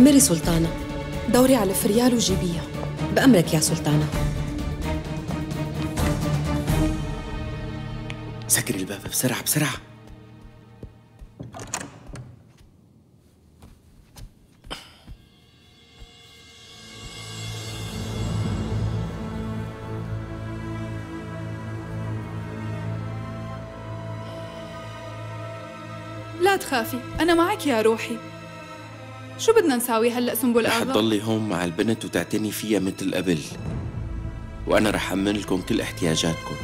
ميري سلطانة. دوري على فريال وجيبيها بأمرك يا سلطانة. سكري الباب بسرعة بسرعة. لا تخافي أنا معك يا روحي. شو بدنا نساوي هلأ سنبل رح؟ تضلي هون مع البنت وتعتني فيها مثل قبل. وأنا رح أمن لكم كل احتياجاتكم.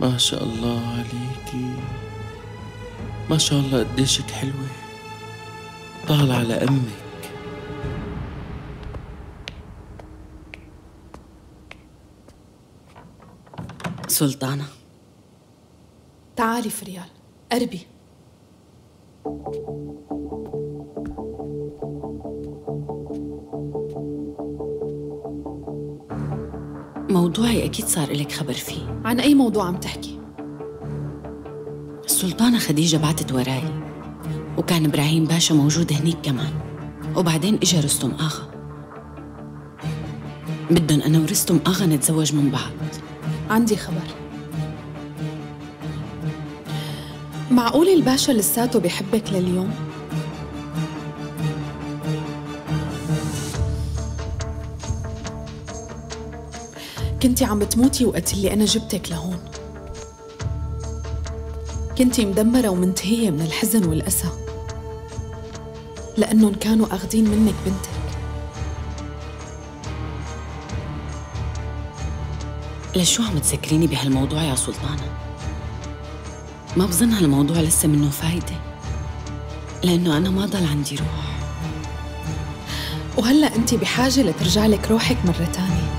ما شاء الله عليكي ما شاء الله قديشك حلوة. طال على أمك سلطانة. تعالي فريال. قربي موضوعي أكيد صار إلك خبر فيه. عن أي موضوع عم تحكي؟ السلطانة خديجة بعتت وراي وكان إبراهيم باشا موجود هنيك كمان وبعدين إجا رستم آغا بدهم أنا ورستم آغا نتزوج من بعض. عندي خبر. معقول الباشا لساته بحبك لليوم؟ كنتي عم بتموتي وقت اللي أنا جبتك لهون كنتي مدمرة ومنتهية من الحزن والأسى لأنهم كانوا أخذين منك بنتك لشو عم تذكريني بهالموضوع يا سلطانة؟ ما بظن هالموضوع لسه منه فايدة. لأنه أنا ما ضل عندي روح. وهلأ أنت بحاجة لترجع لك روحك مرة تانية.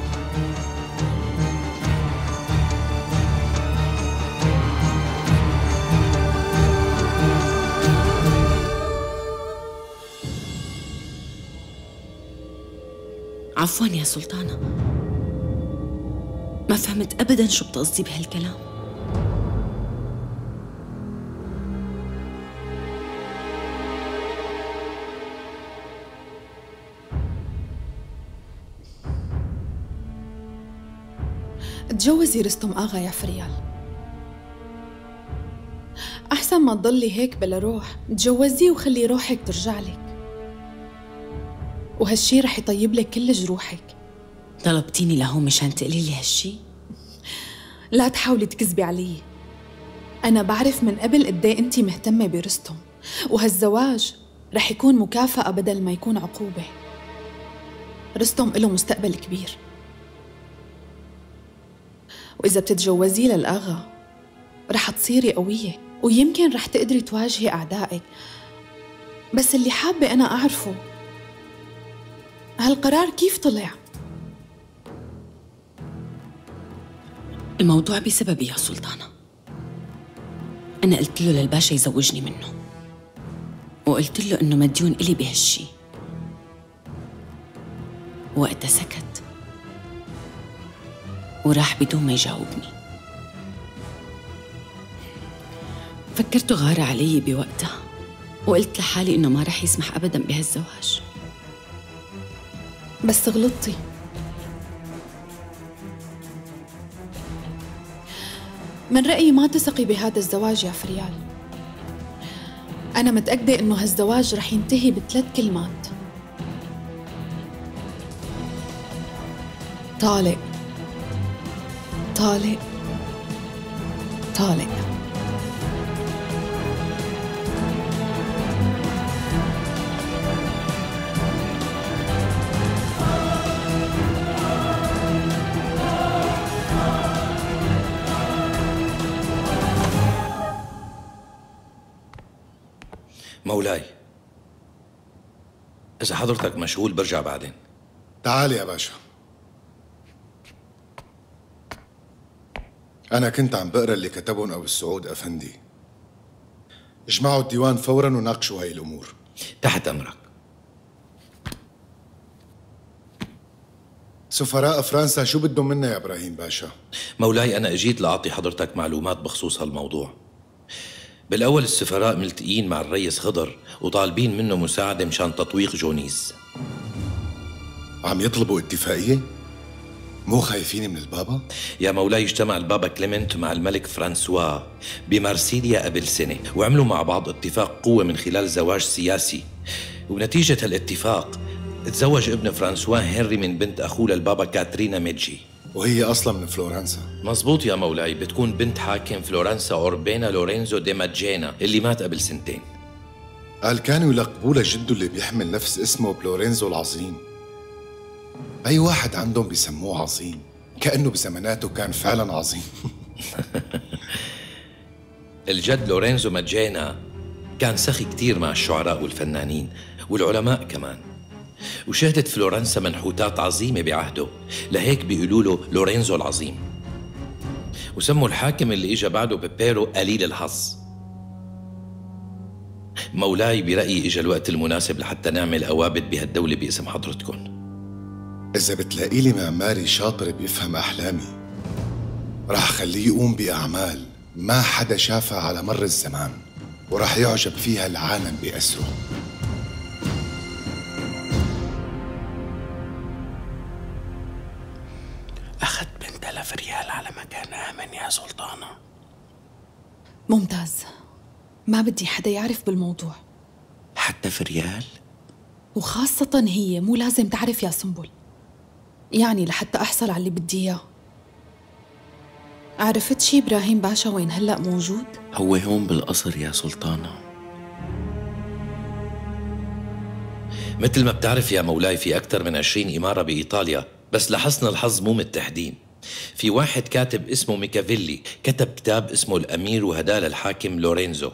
عفوا يا سلطانة. ما فهمت أبدا شو بتقصدي بهالكلام. تجوزي رستم آغا يا فريال. أحسن ما تضلي هيك بلا روح تجوزيه وخلي روحك ترجع لك. وهالشي رح يطيب لك كل جروحك طلبتيني لهون مشان تقولي لي هالشي؟ لا تحاولي تكذبي علي. أنا بعرف من قبل قد إيه أنت مهتمة برستم وهالزواج رح يكون مكافأة بدل ما يكون عقوبة. رستم له مستقبل كبير. وإذا بتتجوزيه للأغا رح تصيري قوية ويمكن رح تقدري تواجهي أعدائك. بس اللي حابة أنا أعرفه هالقرار كيف طلع؟ الموضوع بسببي يا سلطانة. أنا قلت له للباشا يزوجني منه وقلت له إنه مديون إلي بهالشي. وقتها سكت. وراح بدون ما يجاوبني. فكرته غار علي بوقتها وقلت لحالي إنه ما رح يسمح أبدا بهالزواج. بس غلطتي. من رأيي ما تثقي بهذا الزواج يا فريال. أنا متأكدة إنه هالزواج رح ينتهي بثلاث كلمات. طالق. طالق. طالق. مولاي إذا حضرتك مشغول برجع بعدين. تعال يا باشا. أنا كنت عم بقرأ اللي كتبهم أبو السعود أفندي. اجمعوا الديوان فورا وناقشوا هاي الأمور. تحت أمرك. سفراء فرنسا شو بدهم منا يا إبراهيم باشا؟ مولاي أنا أجيت لأعطي حضرتك معلومات بخصوص هالموضوع. بالأول السفراء ملتقيين مع الرئيس خضر وطالبين منه مساعدة مشان تطويق جونيس عم يطلبوا اتفاقية؟ مو خايفين من البابا؟ يا مولاي اجتمع البابا كليمنت مع الملك فرانسوا بمارسيليا قبل سنة وعملوا مع بعض اتفاق قوة من خلال زواج سياسي. ونتيجة هالاتفاق تزوج ابن فرانسوا هنري من بنت أخوه للبابا كاترينا ميجي. وهي أصلا من فلورنسا. مزبوط يا مولاي بتكون بنت حاكم فلورنسا أوربينو لورينزو دي ماجينا اللي مات قبل سنتين. قال كانوا يلقبوا لجده اللي بيحمل نفس اسمه بلورينزو العظيم. أي واحد عندهم بيسموه عظيم. كأنه بزماناته كان فعلا عظيم. الجد لورينزو ماجينا كان سخي كتير مع الشعراء والفنانين والعلماء كمان. وشهدت فلورنسا منحوتات عظيمة بعهده لهيك بيقولوا له لورينزو العظيم. وسموا الحاكم اللي اجى بعده بييرو قليل الحظ. مولاي برأيي اجى الوقت المناسب لحتى نعمل قوابد بهالدولة باسم حضرتكم إذا بتلاقي لي معماري شاطر بيفهم أحلامي راح خليه يقوم بأعمال ما حدا شافها على مر الزمان وراح يعجب فيها العالم بأسره. أخذت بنت ألف ريال على مكان آمن يا سلطانة. ممتاز. ما بدي حدا يعرف بالموضوع. حتى في ريال؟ وخاصة هي مو لازم تعرف يا سنبل. يعني لحتى أحصل على اللي بدي إياه. عرفت شي إبراهيم باشا وين هلأ موجود؟ هو هون بالقصر يا سلطانة. مثل ما بتعرف يا مولاي في أكثر من عشرين إمارة بإيطاليا بس لحسن الحظ مو متحدين. في واحد كاتب اسمه ميكافيلي كتب كتاب اسمه الأمير وهداه للحاكم لورينزو.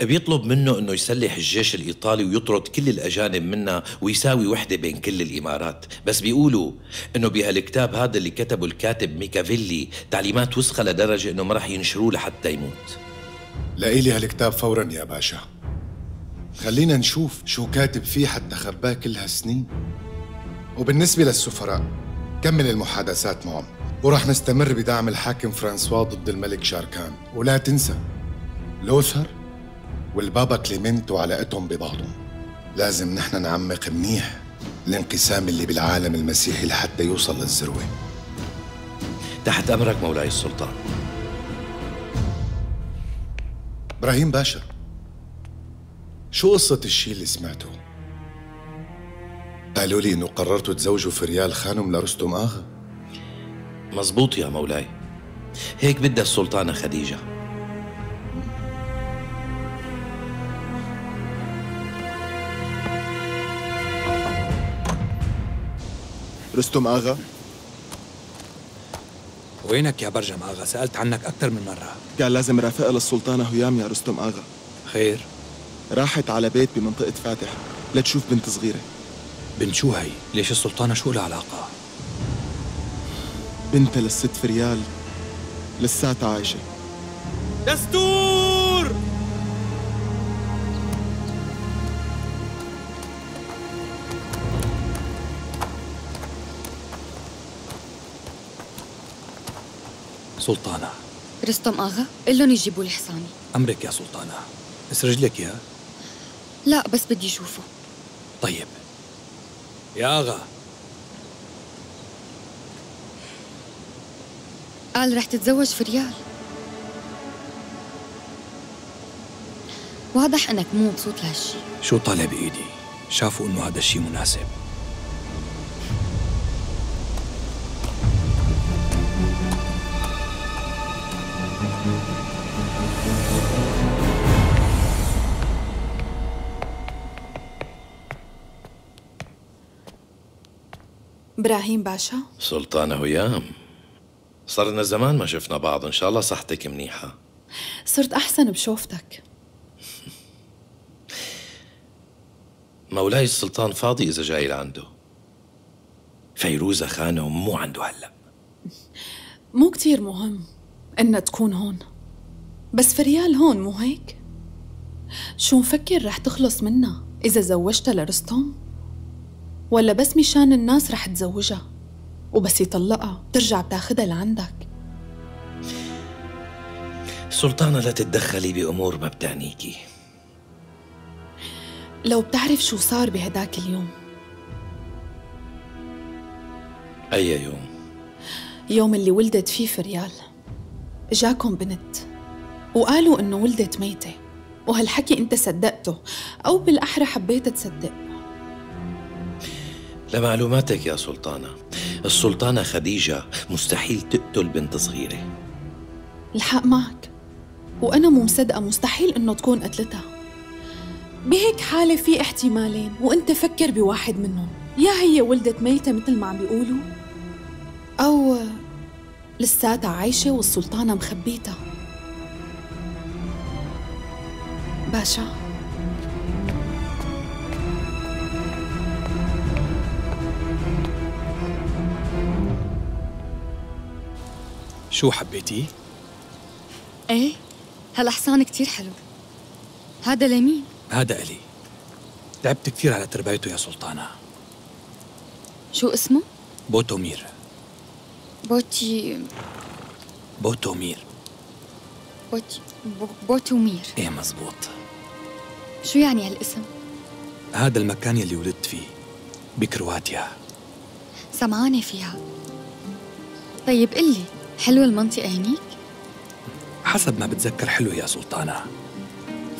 بيطلب منه إنه يسلح الجيش الإيطالي ويطرد كل الأجانب منا ويساوي وحدة بين كل الإمارات، بس بيقولوا إنه بهالكتاب هذا اللي كتبه الكاتب ميكافيلي تعليمات وسخة لدرجة إنه ما رح ينشروه لحتى يموت. لاقي لي هالكتاب فورا يا باشا. خلينا نشوف شو كاتب فيه حتى خباه كل هالسنين. وبالنسبة للسفراء كمل المحادثات معهم؟ ورح نستمر بدعم الحاكم فرانسوا ضد الملك شاركان ولا تنسى لوثر والبابا كليمنتو علاقتهم ببعضهم لازم نحن نعمق منيح الانقسام اللي بالعالم المسيحي لحتى يوصل للذروة تحت أمرك مولاي السلطان. إبراهيم باشا شو قصة الشي اللي سمعته؟ قالوا لي إنه قررتوا تزوجوا فريال خانم لرستم آغا مزبوط يا مولاي. هيك بدها السلطانة خديجة. رستم آغا؟ وينك يا برجم آغا؟ سألت عنك أكثر من مرة. كان لازم رافقها للسلطانة هيام يا رستم آغا. خير. راحت على بيت بمنطقة فاتح لتشوف بنت صغيرة. بنت شو هي؟ ليش السلطانة شو لها علاقة؟ بنتها للست فريال لساتها عايشة. دستور! سلطانة. رستم آغا قل لهم يجيبوا لي حصاني أمرك يا سلطانة. اسرج لك يا لا بس بدي أشوفه. طيب. يا آغا. قال رح تتزوج فريال واضح إنك مو مبسوط لهالشي. شو طالع بإيدي؟ شافوا إنه هذا الشيء مناسب. إبراهيم باشا سلطانه هيام صرنا زمان ما شفنا بعض إن شاء الله صحتك منيحة. صرت أحسن بشوفتك مولاي السلطان فاضي إذا جاي لعنده. فيروزة خانم مو عنده هلأ. مو كتير مهم إنها تكون هون بس فريال هون مو هيك؟ شو مفكر رح تخلص منها إذا زوجتها لرستم؟ ولا بس مشان الناس رح تزوجها وبس يطلقها بترجع بتاخدها لعندك. سلطانة لا تتدخلي بأمور ما بتعنيكي. لو بتعرف شو صار بهداك اليوم. أي يوم؟ يوم اللي ولدت فيه فريال. جاكم بنت وقالوا إنه ولدت ميتة وهالحكي أنت صدقته أو بالأحرى حبيت تصدق لمعلوماتك يا سلطانة. السلطانة خديجة مستحيل تقتل بنت صغيرة. الحق معك. وأنا مو مصدقة مستحيل إنه تكون قتلتها. بهيك حالة في احتمالين وإنت فكر بواحد منهم. يا هي ولدت ميتة مثل ما عم بيقولوا؟ أو لساتها عايشة والسلطانة مخبيتها. باشا. شو حبيتيه؟ إيه هالحصان كتير حلو. هذا لمين؟ هذا إلي. تعبت كثير على تربيته يا سلطانة. شو اسمه؟ بوتومير. بوتي بوتومير. بوتي بو... بوتومير. إيه مزبوط. شو يعني هالاسم؟ هذا المكان يلي ولدت فيه بكرواتيا. سمعانة فيها. طيب قلي حلوة المنطقة هنيك؟ حسب ما بتذكر حلو يا سلطانة.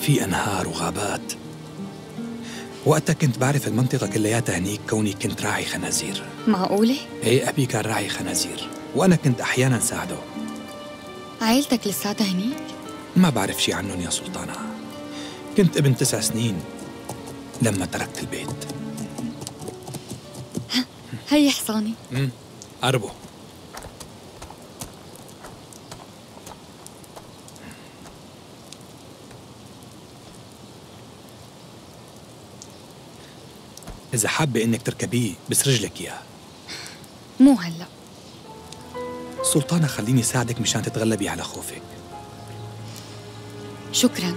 في أنهار وغابات. وقتها كنت بعرف المنطقة كلياتها هنيك كوني كنت راعي خنازير. معقولة؟ إيه أبي كان راعي خنازير وأنا كنت أحيانا ساعده. عائلتك لساتها هنيك؟ ما بعرف شي عنهم يا سلطانة. كنت ابن تسع سنين لما تركت البيت. هي حصاني قربوا إذا حابة إنك تركبيه بسرج لك إياه مو هلأ. سلطانة خليني ساعدك مشان تتغلبي على خوفك. شكراً.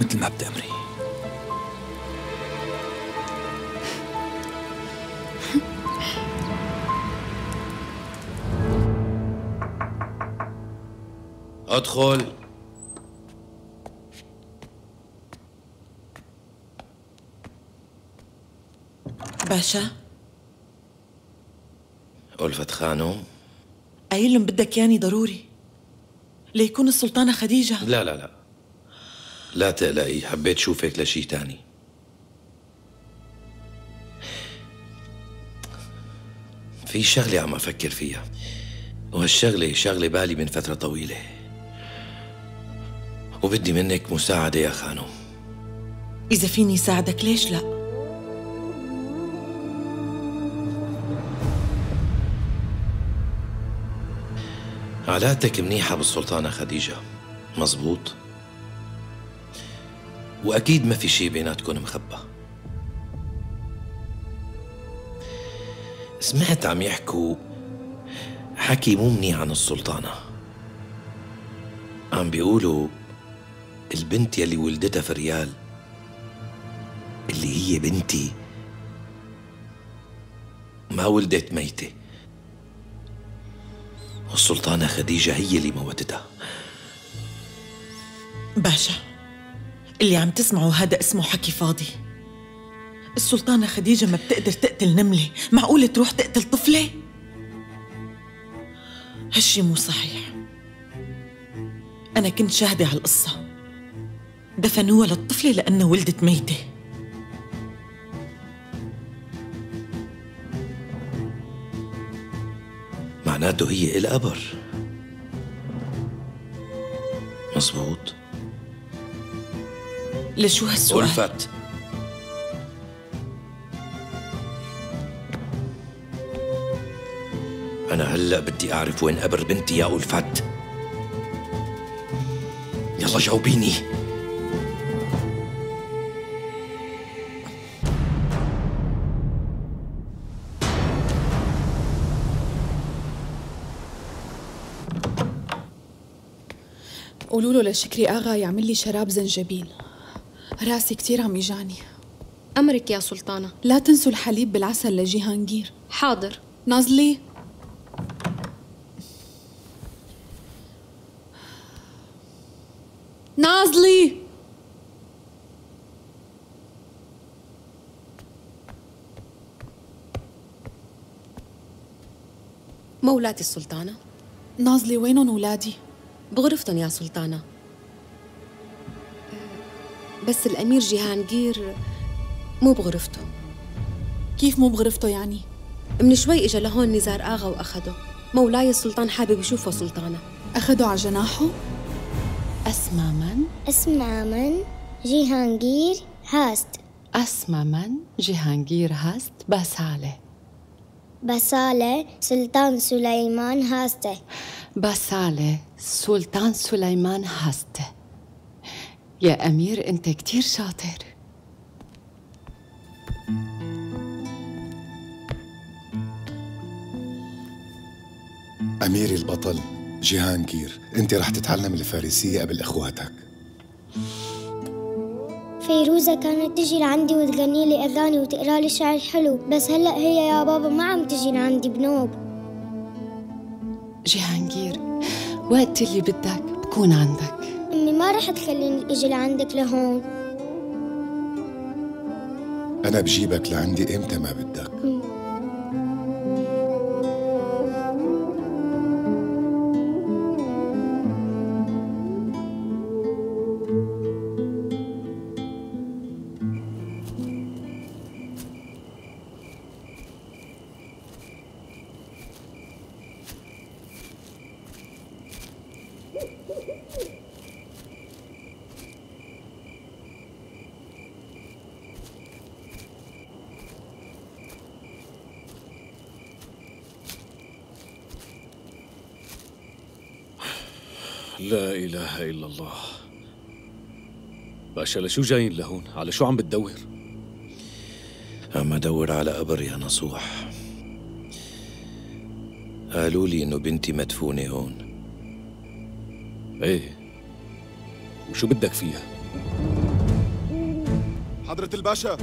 مثل ما بتأمري أدخل. باشا؟ ألفت خانم قايل لهم بدك ياني ضروري. ليكون السلطانة خديجة. لا لا لا. لا تقلقي حبيت شوفك لشي تاني. في شغلة عم أفكر فيها. وهالشغلة شغلة بالي من فترة طويلة. وبدي منك مساعدة يا خانم إذا فيني ساعدك ليش لا؟ علاقتك منيحة بالسلطانة خديجة. مزبوط وأكيد ما في شي بيناتكم مخبى سمعت عم يحكوا حكي مو منيح عن السلطانة. عم بيقولوا البنت يلي ولدتها فريال اللي هي بنتي ما ولدت ميتة. والسلطانة خديجة هي اللي موتتها باشا اللي عم تسمعه هذا اسمه حكي فاضي. السلطانة خديجة ما بتقدر تقتل نملة. معقولة تروح تقتل طفلة؟ هالشي مو صحيح. أنا كنت شاهدة على القصة دفنوها للطفلة لأنها ولدت ميتة. معناته هي إلها أبر. مزبوط لشو هالسؤال؟ ألفت. أنا هلأ بدي أعرف وين قبر بنتي يا ألفت. يلا جاوبيني. قولوا له لشكري أغا يعمل لي شراب زنجبيل. راسي كثير عم يجعني. أمرك يا سلطانة. لا تنسوا الحليب بالعسل لجيهانجير. حاضر. نازلي. نازلي. مولاتي السلطانة. نازلي وينهم ولادي؟ بغرفتهم يا سلطانة بس الأمير جيهانجير مو بغرفته كيف مو بغرفته يعني؟ من شوي إجا لهون نزار آغا وأخده مولاي السلطان حابب يشوفه سلطانة أخده على جناحه؟ أسمى من؟ اسمع من جيهانجير هاست أسمى من؟ جهانجير هاست بسالة بسالة سلطان سليمان هاسته. بسالة سلطان سليمان هاسته. يا أمير أنت كتير شاطر. أميري البطل جيهانجير أنت رح تتعلم الفارسية قبل إخواتك. فيروزة كانت تجي لعندي وتغني لي أغاني وتقرأ لي شعر حلو. بس هلأ هي يا بابا ما عم تجي لعندي بنوب. جهانجير وقت اللي بدك بكون عندك. أمي ما رح تخليني أجي لعندك لهون. أنا بجيبك لعندي إمتى ما بدك. لا إله إلا الله باشا لشو جايين لهون؟ على شو عم بتدور؟ عم أدور على قبر يا نصوح قالوا لي إنه بنتي مدفونة هون إيه وشو بدك فيها؟ حضرة الباشا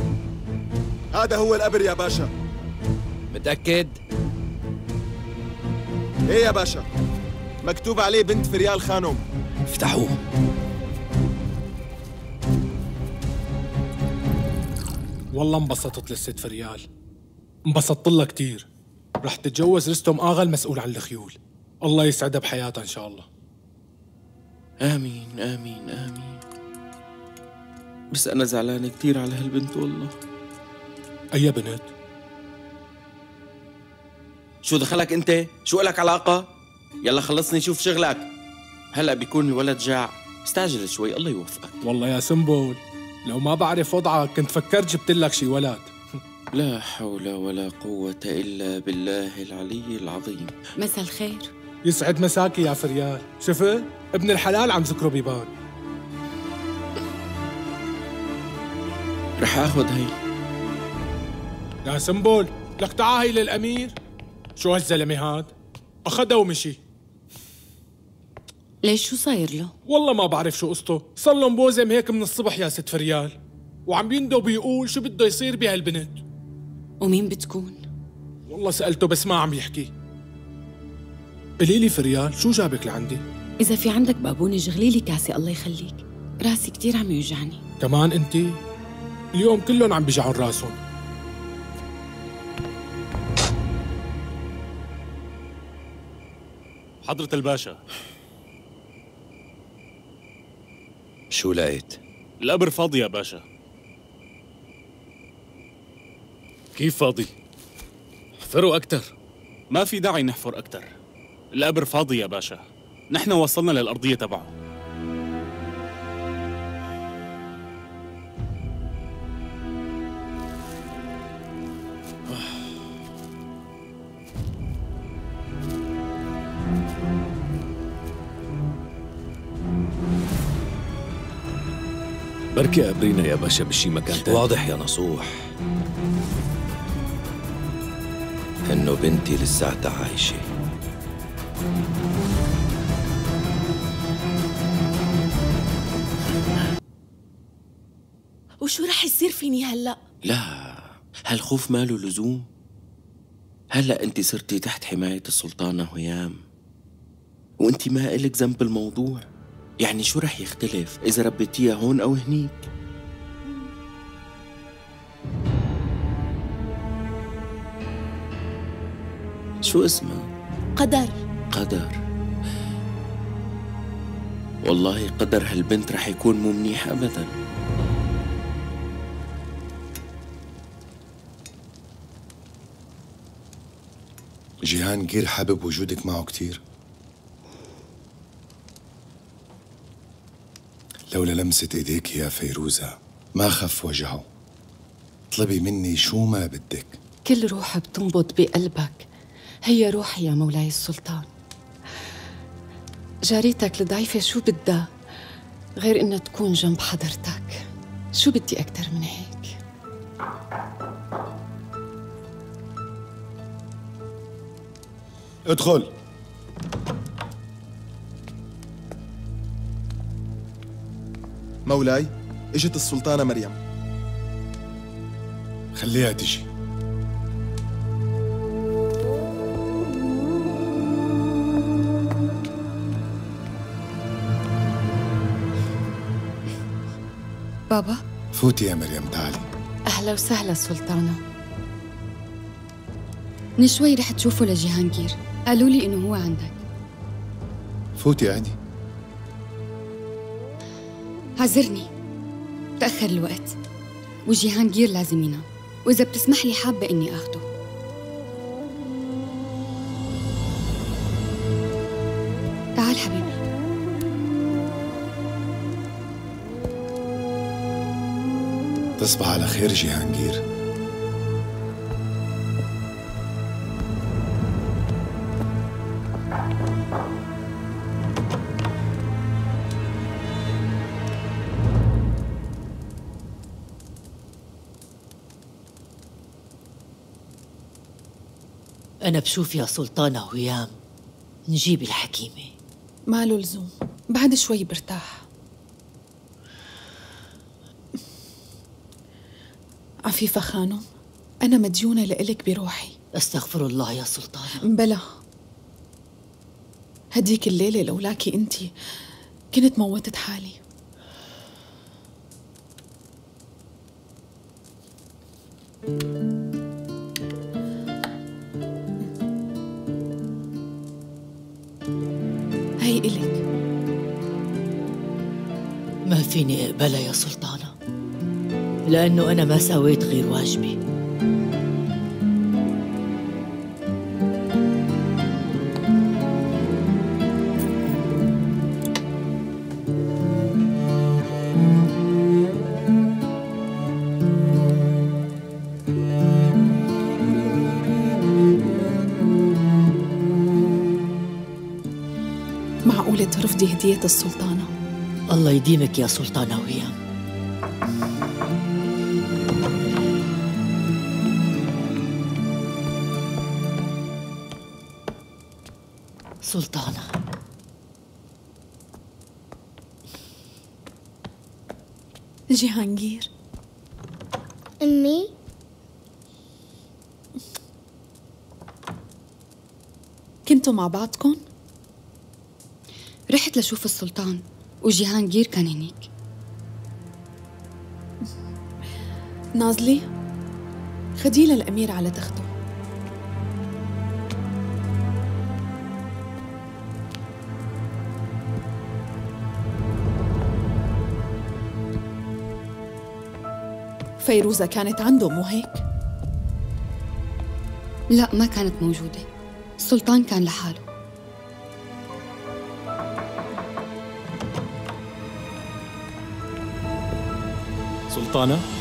هذا هو القبر يا باشا متأكد؟ إيه يا باشا مكتوب عليه بنت فريال خانم افتحوه. والله انبسطت للست فريال انبسطت لها كتير. رح تتجوز رستم آغا المسؤول عن الخيول. الله يسعدها بحياتها إن شاء الله. آمين آمين آمين. بس أنا زعلان كتير على هالبنت والله. أي بنت؟ شو دخلك أنت؟ شو لك علاقة؟ يلا خلصني شوف شغلك. هلا بيكون الولد جاع. استعجل شوي الله يوفقك. والله يا سنبل لو ما بعرف وضعك كنت فكرت جبت لك شي ولد. لا حول ولا قوة إلا بالله العلي العظيم. مساء الخير. يسعد مساكي يا فريال. شفت؟ ابن الحلال عم ذكره بيبان. رح آخذ هي يا سنبل لك تعال هي للأمير. شو هالزلمة هاد؟ أخدها ومشي ليش شو صاير له؟ والله ما بعرف شو قصته. صار له مبوزم هيك من الصبح يا ست فريال. وعم يندو بيقول شو بده يصير بهالبنت. ومين بتكون؟ والله سألته بس ما عم يحكي. قولي لي فريال شو جابك لعندي؟ إذا في عندك بابونة جغلي لي كاسة الله يخليك. راسي كتير عم يوجعني. كمان انت اليوم كلهم عم بيجعون راسهم. حضرة الباشا. شو لقيت؟ القبر فاضي يا باشا. كيف فاضي؟ احفروا أكتر. ما في داعي نحفر أكتر. القبر فاضي يا باشا. نحن وصلنا للأرضية تبعه. بركي قبرينا يا باشا بشي مكان تاني. واضح يا نصوح. إنه بنتي لساتها عايشة. وشو رح يصير فيني هلأ؟ لا هالخوف ماله لزوم؟ هلأ انت صرتي تحت حماية السلطانة هيام وانت ما إلك ذنب بالموضوع. يعني شو رح يختلف؟ إذا ربيتيها هون أو هنيك. شو اسمها؟ قدر. قدر. والله قدر هالبنت رح يكون مو منيح ابدا. جيهان جير حابب وجودك معه كتير. لولا لمسة إيديك يا فيروزة. ما خف وجعه اطلبي مني شو ما بدك. كل روح بتنبض بقلبك. هي روحي يا مولاي السلطان. جاريتك الضعيفة شو بدها؟ غير إنها تكون جنب حضرتك. شو بدي أكتر من هيك؟ ادخل. مولاي اجت السلطانة مريم. خليها تجي. بابا؟ فوتي يا مريم تعالي. أهلا وسهلا سلطانة. من شوي رح تشوفه لجيهانجير قالوا لي إنه هو عندك. فوتي عادي عذرني تأخر الوقت. وجيهانجير لازم ينام وإذا بتسمح لي حابة إني آخده. تعال حبيبي. تصبح على خير جيهانجير أنا بشوف يا سلطانة ويام نجيب الحكيمة. ما له لزوم بعد شوي برتاح. عفيفة خانم أنا مديونة لإلك بروحي. أستغفر الله يا سلطانة. بلا هديك الليلة لولاكي أنتي. كنت موتت حالي. هي فيني أقبلها يا سلطانة لأنه أنا ما سويت غير واجبي. معقولة ترفضي هدية السلطانة؟ الله يديمك يا سلطانة ويام سلطانة. جيهانجير أمي. كنتوا مع بعضكم؟ رحت لشوف السلطان. وجيهانجير كان هنيك. نازلي خديه للأمير على تخته. فيروزة كانت عنده مو هيك؟ لا ما كانت موجودة. السلطان كان لحاله. سلطانة.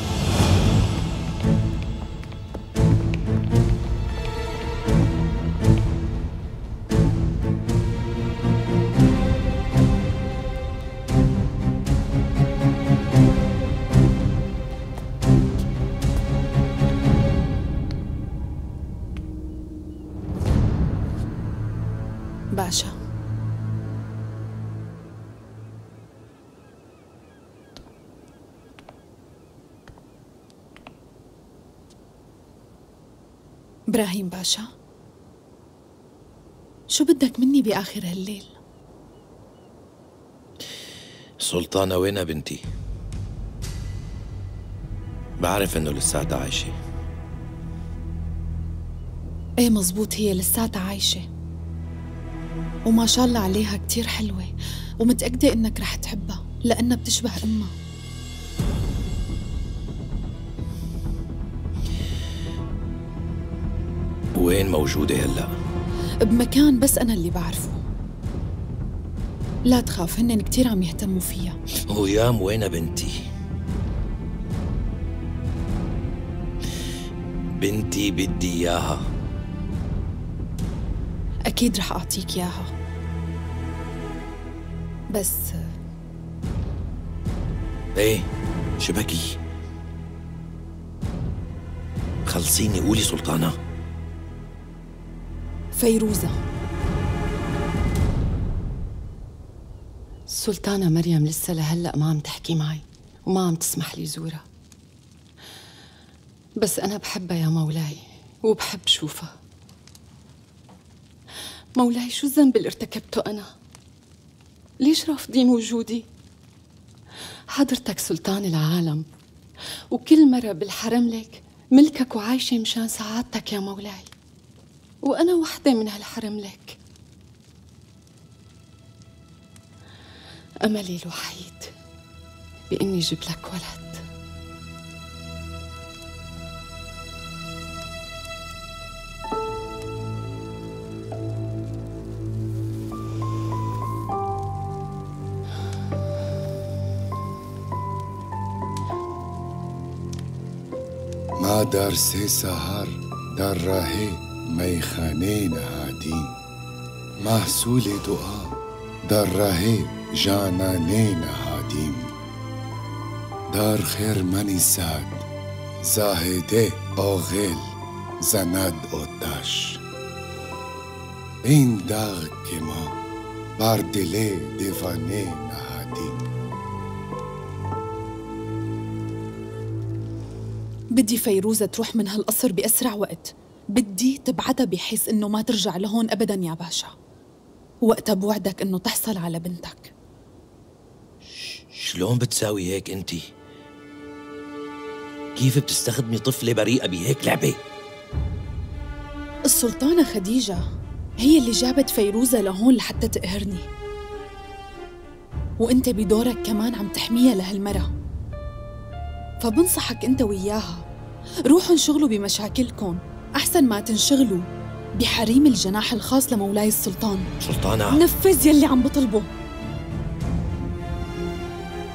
باشا شو بدك مني بآخر هالليل؟ سلطانة وينها بنتي؟ بعرف إنه لساتها عايشة. إيه مزبوط هي لساتها عايشة. وما شاء الله عليها كتير حلوة. ومتأكدة إنك رح تحبها لأنها بتشبه أمها. وين موجودة هلأ؟ بمكان بس أنا اللي بعرفه. لا تخاف هن كتير عم يهتموا فيها هيام وين بنتي؟ بنتي بدي إياها. أكيد رح أعطيك إياها. بس إيه شبكي خلصيني قولي سلطانة. فيروزة السلطانة مريم لسه لهلأ ما عم تحكي معي وما عم تسمح لي زورها بس أنا بحبها يا مولاي وبحب شوفها مولاي شو الذنب اللي ارتكبته أنا؟ ليش رافضين وجودي؟ حضرتك سلطان العالم وكل مرة بالحرم لك ملكك وعايشة مشان سعادتك يا مولاي وأنا وحدة من هالحرم لك. أملي الوحيد بإني جيب لك ولد. ما در سه سهر در راه میخانه نهادیم محصول دعا در راه جانانه نهادیم در خرمنی زد زاهده آغل زند آتش. این داغ که ما بر دل دیوانه نهادیم. بدي فيروزة تروح من هالقصر بأسرع وقت. بدي تبعدها بحيث إنه ما ترجع لهون أبدا يا باشا. وقتها بوعدك إنه تحصل على بنتك. شلون بتساوي هيك أنت؟ كيف بتستخدمي طفلة بريئة بهيك لعبة؟ السلطانة خديجة هي اللي جابت فيروزة لهون لحتى تقهرني. وأنت بدورك كمان عم تحميها لهالمرة. فبنصحك أنت وياها روحوا انشغلوا بمشاكلكم. أحسن ما تنشغلوا بحريم الجناح الخاص لمولاي السلطان. سلطانة. نفذ يلي عم بطلبه.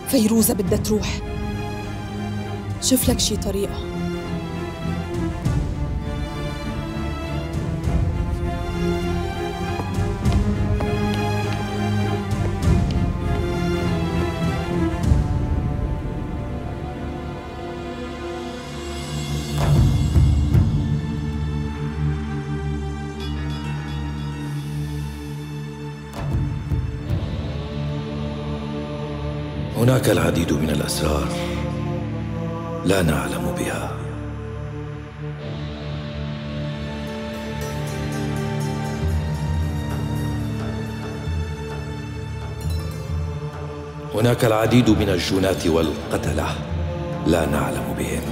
فيروزة بدها تروح. شوف لك شي طريقة. هناك العديد من الأسرار لا نعلم بها. هناك العديد من الجنات والقتلة لا نعلم بهم.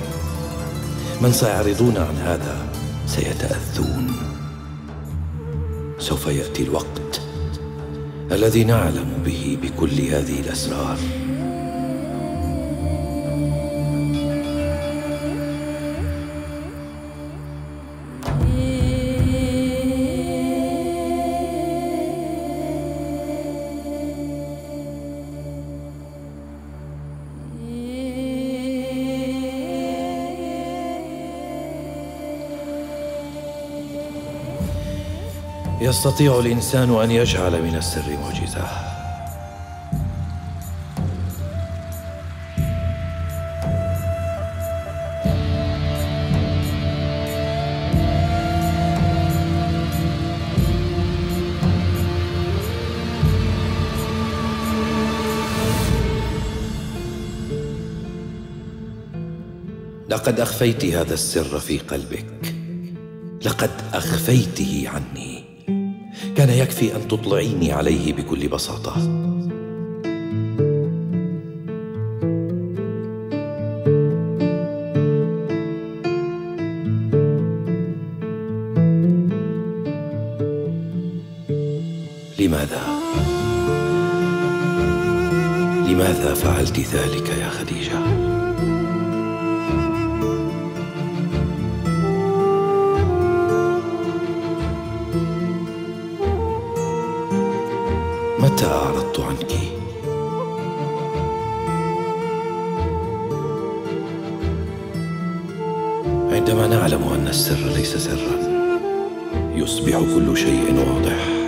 من سيعرضون عن هذا سيتأذون. سوف يأتي الوقت الذي نعلم به بكل هذه الأسرار. يستطيع الإنسان أن يجعل من السر معجزة. لقد أخفيت هذا السر في قلبك. لقد أخفيته عني. كان يكفي أن تطلعيني عليه بكل بساطة. لما لماذا؟ لماذا فعلت ذلك يا خديجة؟ متى أعرضت عنك؟ عندما نعلم أن السر ليس سرا يصبح كل شيء واضح.